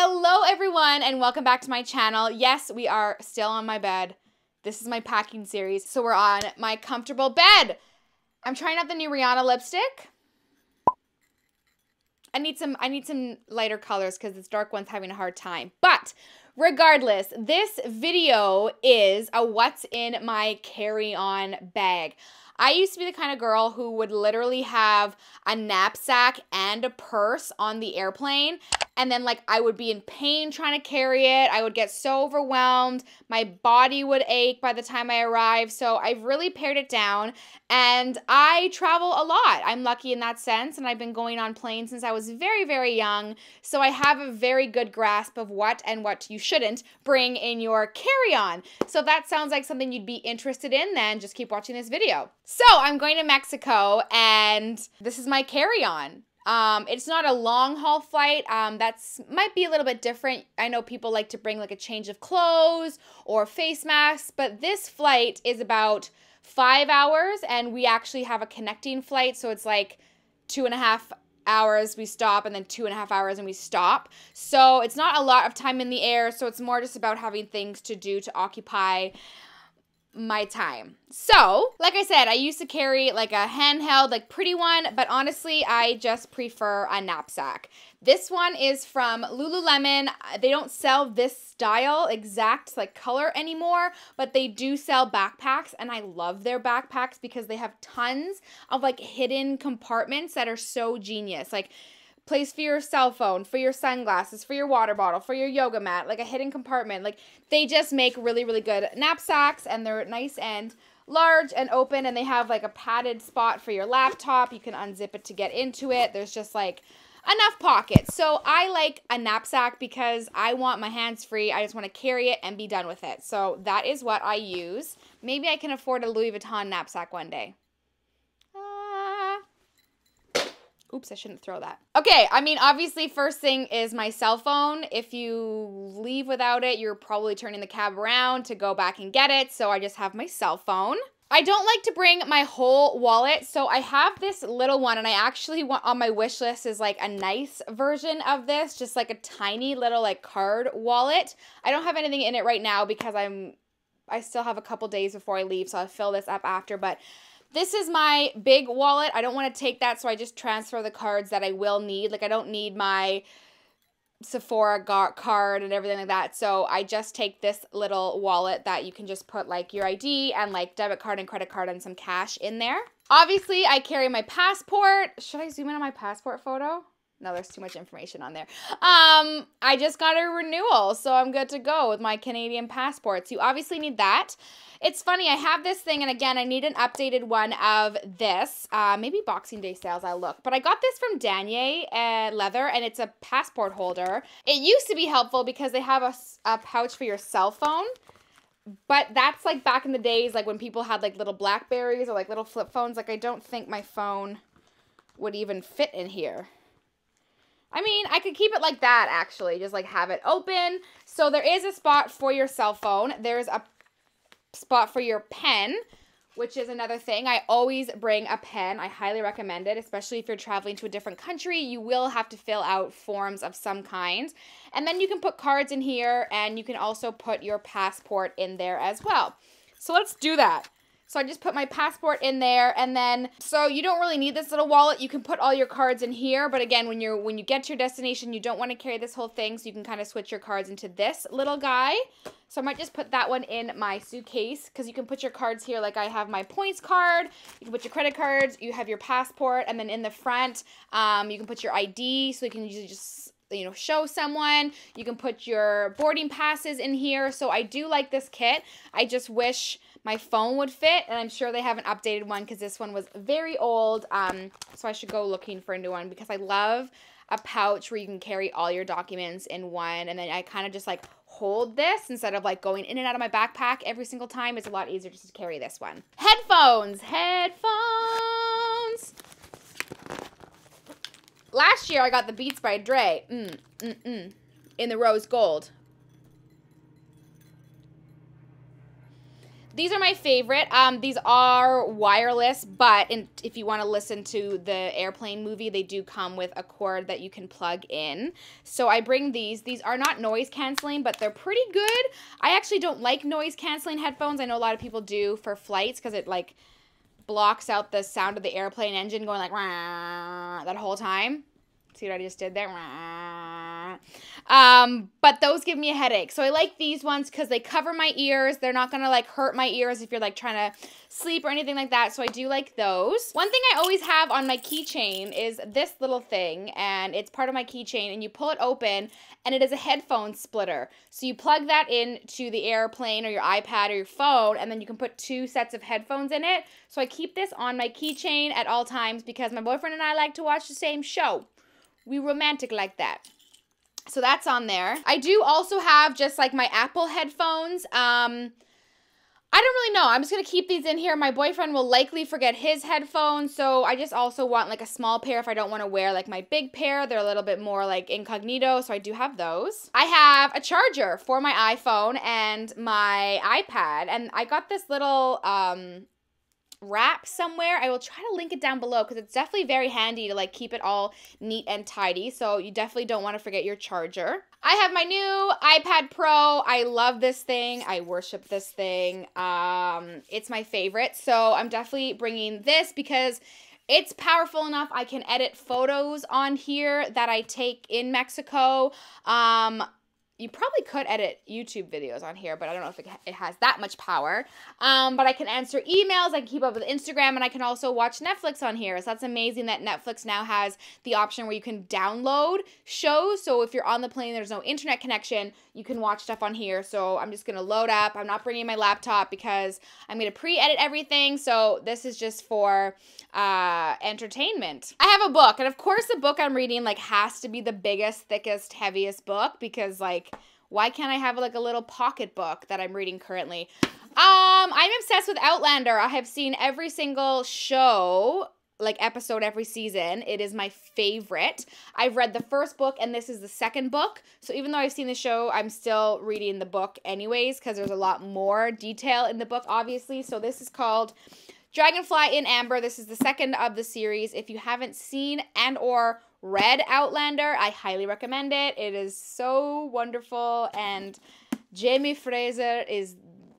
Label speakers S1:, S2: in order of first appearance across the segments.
S1: Hello everyone and welcome back to my channel. Yes, we are still on my bed. This is my packing series. So we're on my comfortable bed. I'm trying out the new Rihanna lipstick. I need some I need some lighter colors because this dark one's having a hard time. But regardless, this video is a what's in my carry-on bag. I used to be the kind of girl who would literally have a knapsack and a purse on the airplane and then like I would be in pain trying to carry it. I would get so overwhelmed. My body would ache by the time I arrived. So I've really pared it down and I travel a lot. I'm lucky in that sense and I've been going on planes since I was very very young. So I have a very good grasp of what and what you shouldn't bring in your carry-on. So that sounds like something you'd be interested in then just keep watching this video. So, I'm going to Mexico and this is my carry-on. Um, it's not a long haul flight. Um, that's might be a little bit different. I know people like to bring like a change of clothes or face masks, but this flight is about five hours, and we actually have a connecting flight, so it's like two and a half hours we stop and then two and a half hours and we stop. So it's not a lot of time in the air. So it's more just about having things to do to occupy my time. So, like I said, I used to carry like a handheld, like pretty one, but honestly, I just prefer a knapsack. This one is from Lululemon. They don't sell this style, exact like color anymore, but they do sell backpacks, and I love their backpacks because they have tons of like hidden compartments that are so genius. Like, place for your cell phone, for your sunglasses, for your water bottle, for your yoga mat, like a hidden compartment. Like they just make really, really good knapsacks and they're nice and large and open and they have like a padded spot for your laptop. You can unzip it to get into it. There's just like enough pockets. So I like a knapsack because I want my hands free. I just want to carry it and be done with it. So that is what I use. Maybe I can afford a Louis Vuitton knapsack one day. Oops, I shouldn't throw that. Okay, I mean, obviously, first thing is my cell phone. If you leave without it, you're probably turning the cab around to go back and get it. So I just have my cell phone. I don't like to bring my whole wallet, so I have this little one, and I actually want on my wish list is like a nice version of this, just like a tiny little like card wallet. I don't have anything in it right now because I'm I still have a couple days before I leave, so I'll fill this up after, but this is my big wallet. I don't want to take that, so I just transfer the cards that I will need. Like, I don't need my Sephora card and everything like that. So I just take this little wallet that you can just put like your ID and like debit card and credit card and some cash in there. Obviously, I carry my passport. Should I zoom in on my passport photo? No, there's too much information on there. Um, I just got a renewal, so I'm good to go with my Canadian passports. You obviously need that. It's funny, I have this thing, and again, I need an updated one of this. Uh, maybe Boxing Day sales, I'll look. But I got this from Danier uh, Leather, and it's a passport holder. It used to be helpful because they have a, a pouch for your cell phone. But that's like back in the days, like when people had like little Blackberries or like little flip phones. Like I don't think my phone would even fit in here. I mean, I could keep it like that actually, just like have it open. So there is a spot for your cell phone. There's a spot for your pen, which is another thing. I always bring a pen. I highly recommend it, especially if you're traveling to a different country. You will have to fill out forms of some kind. And then you can put cards in here and you can also put your passport in there as well. So let's do that. So I just put my passport in there and then so you don't really need this little wallet. You can put all your cards in here, but again, when you're when you get to your destination, you don't want to carry this whole thing, so you can kind of switch your cards into this little guy. So I might just put that one in my suitcase because you can put your cards here like I have my points card. You can put your credit cards, you have your passport, and then in the front, um, you can put your ID so you can usually just you know show someone you can put your boarding passes in here so i do like this kit i just wish my phone would fit, and I'm sure they have an updated one because this one was very old. Um, so I should go looking for a new one because I love a pouch where you can carry all your documents in one, and then I kind of just like hold this instead of like going in and out of my backpack every single time. It's a lot easier just to carry this one. Headphones, headphones. Last year I got the Beats by Dre. Mm, mm, mm. In the rose gold. These are my favorite. Um, these are wireless, but in, if you want to listen to the airplane movie, they do come with a cord that you can plug in. So I bring these. These are not noise canceling, but they're pretty good. I actually don't like noise canceling headphones. I know a lot of people do for flights because it like blocks out the sound of the airplane engine going like that whole time. See what I just did there? Um, but those give me a headache. So I like these ones because they cover my ears. They're not gonna like hurt my ears if you're like trying to sleep or anything like that. So I do like those. One thing I always have on my keychain is this little thing and it's part of my keychain and you pull it open and it is a headphone splitter. So you plug that in to the airplane or your iPad or your phone and then you can put two sets of headphones in it. So I keep this on my keychain at all times because my boyfriend and I like to watch the same show. We romantic like that. So that's on there. I do also have just like my Apple headphones. Um, I don't really know. I'm just going to keep these in here. My boyfriend will likely forget his headphones. So I just also want like a small pair if I don't want to wear like my big pair. They're a little bit more like incognito. So I do have those. I have a charger for my iPhone and my iPad. And I got this little um, wrap somewhere. I will try to link it down below because it's definitely very handy to like keep it all neat and tidy. So you definitely don't want to forget your charger. I have my new iPad Pro. I love this thing. I worship this thing. Um, it's my favorite. So I'm definitely bringing this because it's powerful enough. I can edit photos on here that I take in Mexico. Um, you probably could edit YouTube videos on here, but I don't know if it, it has that much power. Um, but I can answer emails, I can keep up with Instagram, and I can also watch Netflix on here. So that's amazing that Netflix now has the option where you can download shows. So if you're on the plane, there's no internet connection, you can watch stuff on here. So I'm just gonna load up. I'm not bringing my laptop because I'm gonna pre-edit everything. So this is just for uh, entertainment. I have a book, and of course, the book I'm reading like has to be the biggest, thickest, heaviest book because like, why can't I have like a little pocket book that I'm reading currently? Um, I'm obsessed with Outlander. I have seen every single show like episode every season. It is my favorite. I've read the first book and this is the second book. So even though I've seen the show, I'm still reading the book anyways because there's a lot more detail in the book obviously. So this is called Dragonfly in Amber. This is the second of the series. If you haven't seen and or read Outlander, I highly recommend it. It is so wonderful and Jamie Fraser is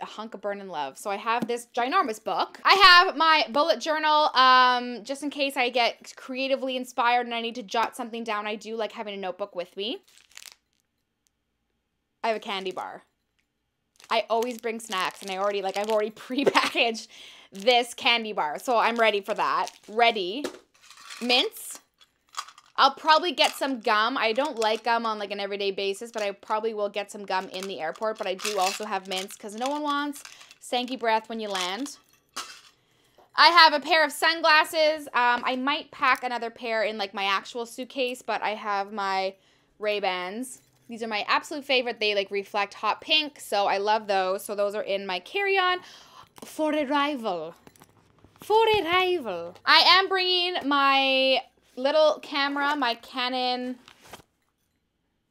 S1: a hunk of burning love. So I have this ginormous book. I have my bullet journal, um, just in case I get creatively inspired and I need to jot something down. I do like having a notebook with me. I have a candy bar. I always bring snacks and I already, like, I've already pre-packaged this candy bar. So I'm ready for that. Ready. Mints. I'll probably get some gum. I don't like gum on like an everyday basis, but I probably will get some gum in the airport. But I do also have mints because no one wants stanky breath when you land. I have a pair of sunglasses. Um, I might pack another pair in like my actual suitcase, but I have my Ray-Bans. These are my absolute favorite. They like reflect hot pink, so I love those. So those are in my carry-on for arrival. For arrival. I am bringing my little camera, my Canon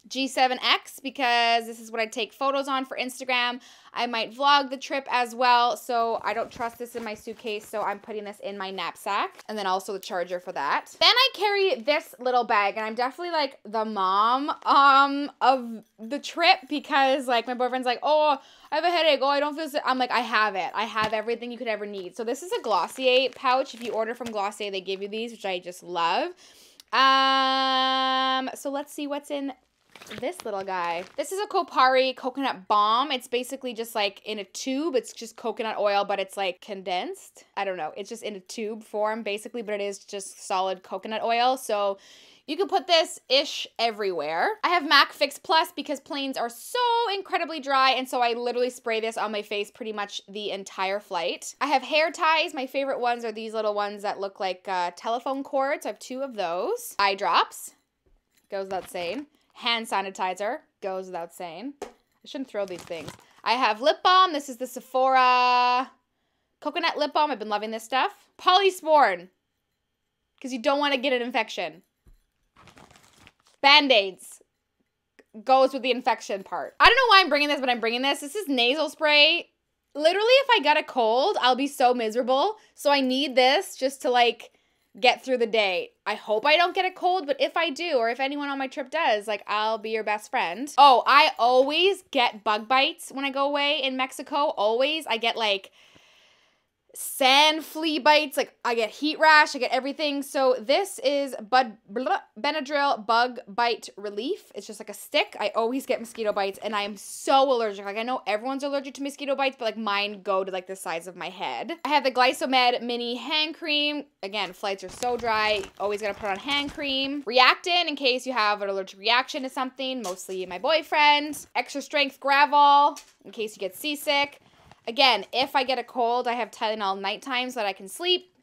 S1: G7X because this is what I take photos on for Instagram. I might vlog the trip as well, so I don't trust this in my suitcase, so I'm putting this in my knapsack. And then also the charger for that. Then I carry this little bag, and I'm definitely like the mom um of the trip because like my boyfriend's like, oh, I have a headache. Oh, I don't feel sick. I'm like, I have it. I have everything you could ever need. So this is a Glossier pouch. If you order from Glossier, they give you these, which I just love. Um, so let's see what's in this little guy. This is a Kopari coconut balm. It's basically just like in a tube. It's just coconut oil, but it's like condensed. I don't know. It's just in a tube form basically, but it is just solid coconut oil. So you can put this ish everywhere. I have MAC Fix Plus because planes are so incredibly dry and so I literally spray this on my face pretty much the entire flight. I have hair ties. My favorite ones are these little ones that look like uh, telephone cords. I have two of those. Eye drops. Goes that saying. Hand sanitizer. Goes without saying. I shouldn't throw these things. I have lip balm. This is the Sephora coconut lip balm. I've been loving this stuff. Polysporin. Because you don't want to get an infection. Band-Aids goes with the infection part. I don't know why I'm bringing this, but I'm bringing this. This is nasal spray literally, if I get a cold, I'll be so miserable. So I need this just to like get through the day. I hope I don't get a cold, but if I do, or if anyone on my trip does, like I'll be your best friend. Oh, I always get bug bites when I go away in Mexico. Always. I get like sand flea bites. Like I get heat rash, I get everything. So this is Bud Benadryl Bug Bite Relief. It's just like a stick. I always get mosquito bites, and I am so allergic. Like I know everyone's allergic to mosquito bites, but like mine go to like the size of my head. I have the Glysomed Mini Hand Cream. Again, flights are so dry. Always gotta put on hand cream. Reactine in case you have an allergic reaction to something. Mostly my boyfriend. Extra strength Gravol in case you get seasick. Again, if I get a cold, I have Tylenol nighttime so that I can sleep.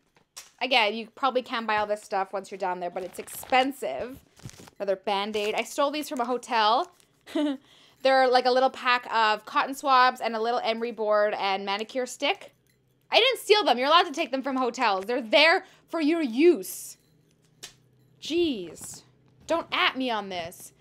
S1: Again, you probably can buy all this stuff once you're down there, but it's expensive. Another Band-Aid. I stole these from a hotel. They're like a little pack of cotton swabs and a little emery board and manicure stick. I didn't steal them. You're allowed to take them from hotels. They're there for your use. Jeez. Don't at me on this.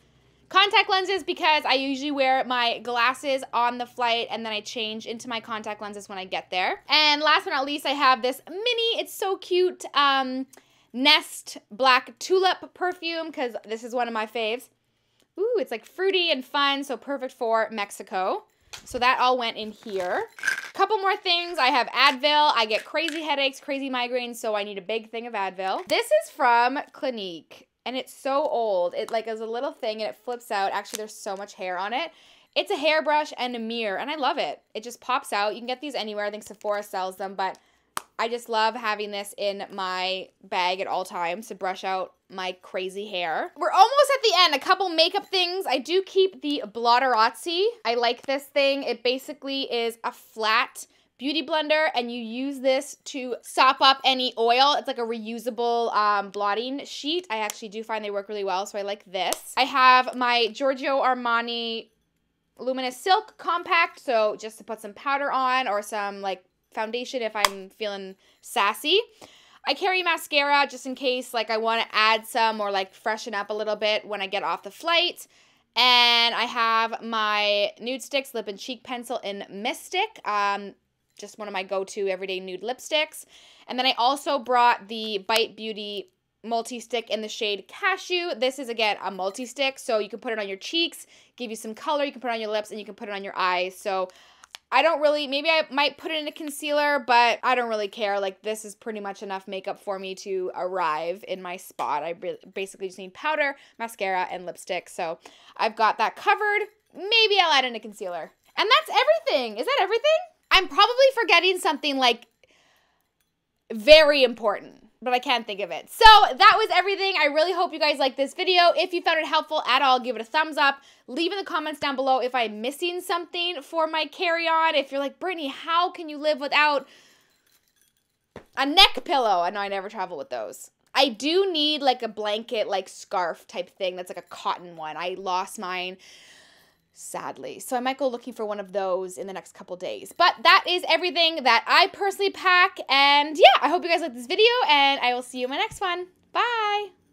S1: Contact lenses because I usually wear my glasses on the flight and then I change into my contact lenses when I get there. And last but not least, I have this mini, it's so cute, um, Nest Black Tulip perfume because this is one of my faves. Ooh, it's like fruity and fun, so perfect for Mexico. So that all went in here. Couple more things. I have Advil. I get crazy headaches, crazy migraines, so I need a big thing of Advil. This is from Clinique and it's so old. It like is a little thing and it flips out. Actually, there's so much hair on it. It's a hairbrush and a mirror, and I love it. It just pops out. You can get these anywhere. I think Sephora sells them, but I just love having this in my bag at all times to brush out my crazy hair. We're almost at the end. A couple makeup things. I do keep the Blotterazzi. I like this thing. It basically is a flat beauty blender and you use this to sop up any oil. It's like a reusable um, blotting sheet. I actually do find they work really well, so I like this. I have my Giorgio Armani Luminous Silk Compact, so just to put some powder on or some like foundation if I'm feeling sassy. I carry mascara just in case like I want to add some or like freshen up a little bit when I get off the flight. And I have my Nudestix Lip and Cheek Pencil in Mystic. Um, just one of my go-to everyday nude lipsticks. And then I also brought the Bite Beauty multi-stick in the shade Cashew. This is, again, a multi-stick, so you can put it on your cheeks, give you some color, you can put it on your lips, and you can put it on your eyes. So I don't really, maybe I might put it in a concealer, but I don't really care. Like, this is pretty much enough makeup for me to arrive in my spot. I basically just need powder, mascara, and lipstick. So I've got that covered. Maybe I'll add in a concealer. And that's everything. Is that everything? I'm probably forgetting something like very important, but I can't think of it. So that was everything. I really hope you guys liked this video. If you found it helpful at all, give it a thumbs up. Leave in the comments down below if I'm missing something for my carry-on. If you're like, Brittany, how can you live without a neck pillow? I know I never travel with those. I do need like a blanket, like scarf type thing that's like a cotton one. I lost mine sadly. So I might go looking for one of those in the next couple days. But that is everything that I personally pack. And yeah, I hope you guys like this video and I will see you in my next one. Bye!